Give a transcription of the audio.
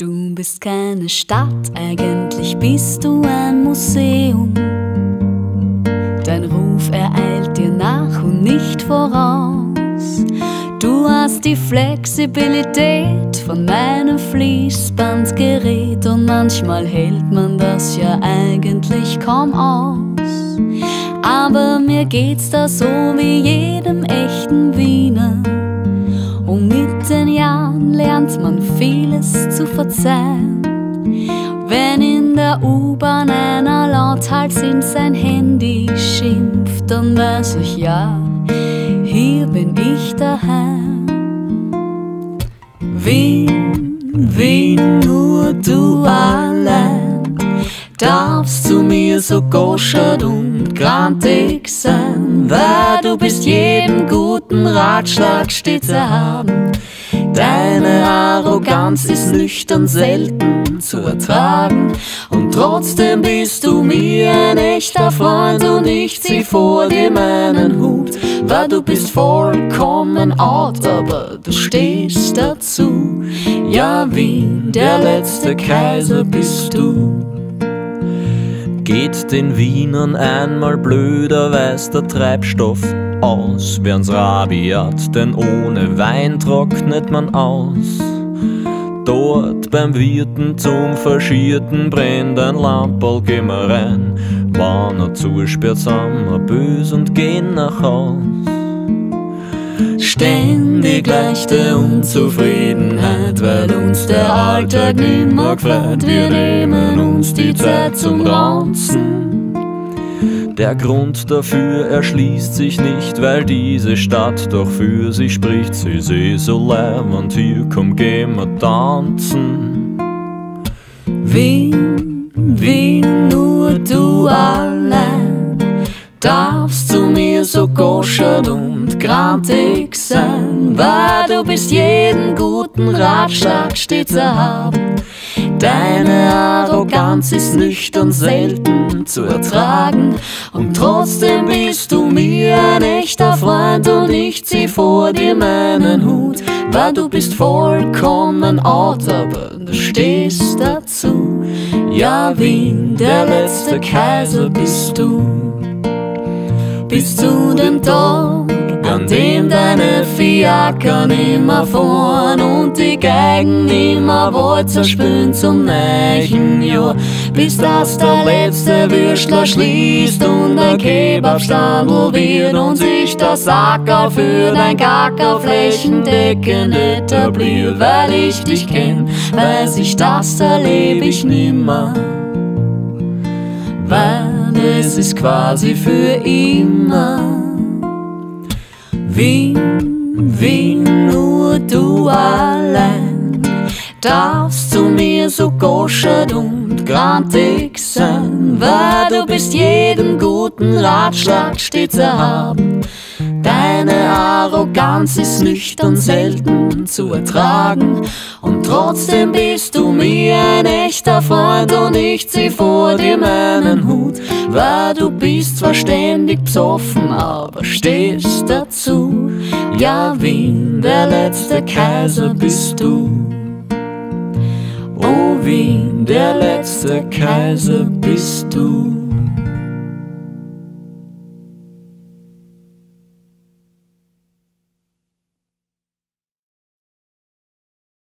Du bist keine Stadt, eigentlich bist du ein Museum. Dein Ruf ereilt dir nach und nicht voraus. Du hast die Flexibilität von meinem Fließbandgerät und manchmal hält man das ja eigentlich kaum aus. Aber mir geht's da so wie jedem echten Wiener. Lernt man vieles zu verzeihen. Wenn in der U-Bahn einer lauthals in sein Handy schimpft, dann weiß ich ja, hier bin ich daheim. Wien, Wien, nur du allein, darfst zu mir so goschert und grantig sein, weil du bist jedem guten Ratschlag stets erhaben. Deine Arroganz ist nüchtern selten zu ertragen und trotzdem bist du mir ein echter Freund und ich zieh vor dir meinen Hut, weil du bist vollkommen out, aber du stehst dazu. Ja, Wien, der letzte Kaiser bist du. Geht den Wienern einmal blöder, weiß der Treibstoff aus, werden's rabiat, denn ohne Wein trocknet man aus. Dort beim Wirten zum Verschierten brennt ein Lamperl, geh mal rein. Wann er zusperrt, sind wir bös und gehen nach Haus. Ständig leichte Unzufriedenheit, weil uns der Alltag nimmer gefällt. Wir nehmen uns die Zeit zum Ranzen. Der Grund dafür erschließt sich nicht, weil diese Stadt doch für sich spricht. Sie ist eh so leibend, hier komm, gehen wir tanzen. Wien, Wien, nur du allein darfst zu mir so goschert und grantig sein, weil du bist jeden guten Ratschlag stets erhaben. Deine Arroganz ist nüchtern selten zu ertragen und trotzdem bist du mir ein echter Freund und ich zieh vor dir meinen Hut, weil du bist vollkommen out, aber du stehst dazu. Ja, Wien, der letzte Kaiser bist du bis zu dem Tag, an dem deine Fiaker nimmer fahren und die Geigen nimmer wohl zerspülen zum neuen Jahr, bis das der letzte Würstler schließt und ein Kebabstandel wird und sich der Sacker für dein Kacker flächendeckend etabliert, weil ich dich kenn, weiß ich, das erleb ich nimmer. Es ist quasi für immer. Wien, Wien, nur du allein darfst zu mir so goschert und grantig sein, weil du bist jedem guten Ratschlag stets erhaben. Deine Arroganz ist nüchtern selten zu ertragen und trotzdem bist du mir ein echter Freund und ich zieh vor dir meinen Hut, weil du bist zwar ständig besoffen, aber stehst dazu. Ja, Wien, der letzte Kaiser bist du. Oh Wien, der letzte Kaiser bist du.